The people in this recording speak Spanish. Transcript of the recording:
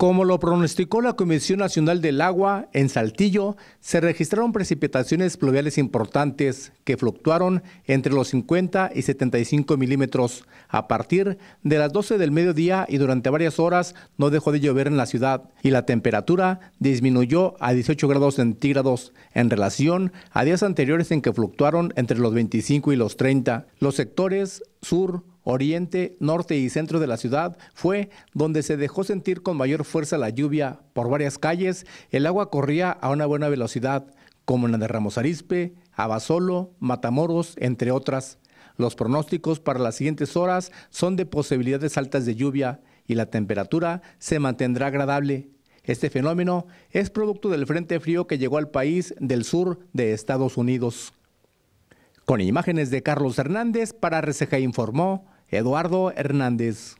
Como lo pronosticó la Comisión Nacional del Agua, en Saltillo se registraron precipitaciones pluviales importantes que fluctuaron entre los 50 y 75 milímetros. A partir de las 12 del mediodía y durante varias horas no dejó de llover en la ciudad y la temperatura disminuyó a 18 grados centígrados en relación a días anteriores en que fluctuaron entre los 25 y los 30. Los sectores sur, oriente, norte y centro de la ciudad fue donde se dejó sentir con mayor fuerza la lluvia. Por varias calles el agua corría a una buena velocidad, como en la de Ramos Arispe, Abasolo, Matamoros, entre otras. Los pronósticos para las siguientes horas son de posibilidades altas de lluvia y la temperatura se mantendrá agradable. Este fenómeno es producto del frente frío que llegó al país del sur de Estados Unidos. Con imágenes de Carlos Hernández, para RCG informó Eduardo Hernández.